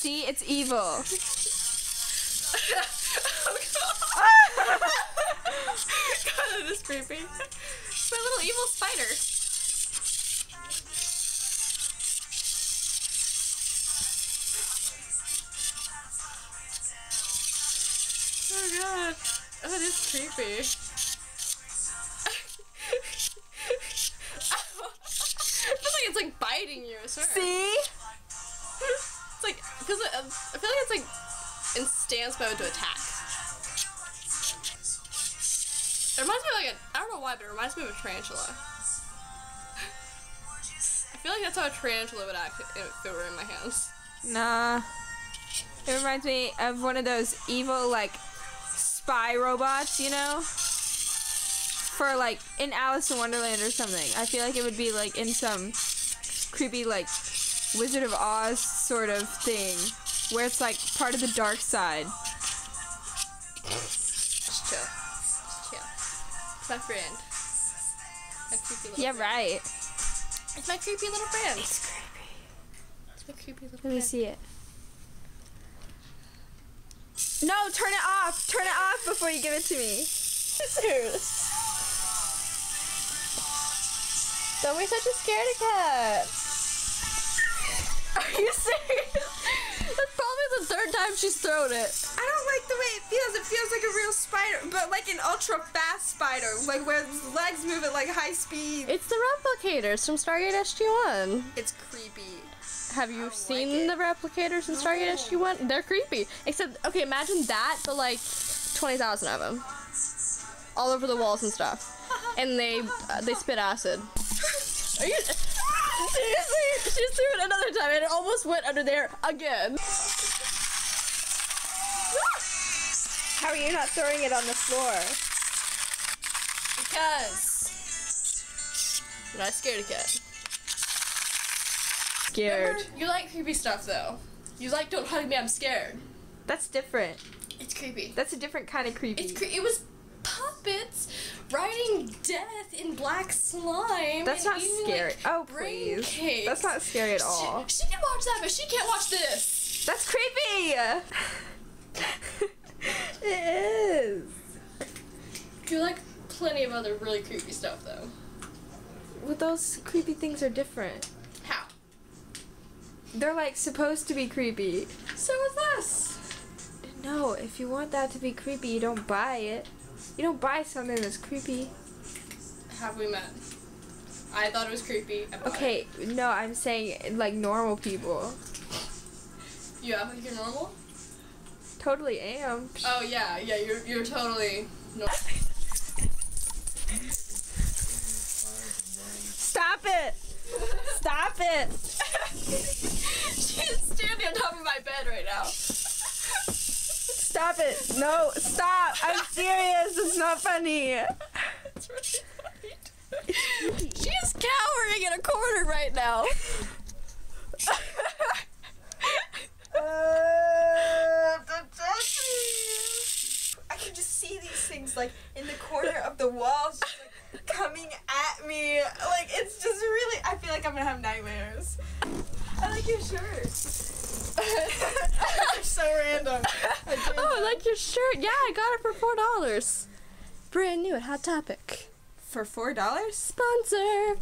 See, it's evil. Oh, oh god. god, that is creepy. It's my little evil spider. Oh god. Oh, that is creepy. I feel like it's like biting you, I swear. See? Mode to attack. It reminds me of like a, I don't know why, but it reminds me of a tarantula. I feel like that's how a tarantula would act if it were in my hands. Nah. It reminds me of one of those evil, like, spy robots, you know? For, like, in Alice in Wonderland or something. I feel like it would be, like, in some creepy, like, Wizard of Oz sort of thing. Where it's, like, part of the dark side. Just chill. Just chill. It's my friend. My creepy little Yeah, friend. right. It's my creepy little friend. It's creepy. It's my creepy little Let me see it. No, turn it off! Turn it off before you give it to me. Serious. Don't be such a scaredy cat. Are you serious? That's probably the third time she's thrown it. Real spider, but like an ultra fast spider, like where legs move at like high speed. It's the replicators from Stargate SG-1. It's creepy. Have you seen like the replicators in Stargate SG-1? They're creepy. Except, okay, imagine that, but like 20,000 of them. All over the walls and stuff. And they uh, they spit acid. Are you seriously? She just threw it another time and it almost went under there again. How are you not throwing it on the floor? Because I'm not scared of cat. Scared. You like creepy stuff though. You like don't hug me, I'm scared. That's different. It's creepy. That's a different kind of creepy. It's cre- it was puppets writing death in black slime. That's and not eating, scary. like, oh please. cakes. That's not scary at all. She, she can watch that, but she can't watch this. That's creepy. it is. You like plenty of other really creepy stuff though. Well, those creepy things are different. How? They're like supposed to be creepy. So is this. No, if you want that to be creepy, you don't buy it. You don't buy something that's creepy. Have we met? I thought it was creepy. Bought it. Okay, no, I'm saying like normal people. You act like you're normal? Totally am. Oh yeah, yeah, you're you're totally. Stop it! Stop it! She's standing on top of my bed right now. Stop it! No, stop! I'm serious. It's not funny. It's really funny. She is cowering in a corner right now. I can just see these things like in the corner of the walls, just like coming at me. Like it's just really. I feel like I'm gonna have nightmares. I like your shirt. it's so random. I Oh, I like your shirt. Yeah, I got it for four dollars. Brand new at Hot Topic. For four dollars? Sponsor.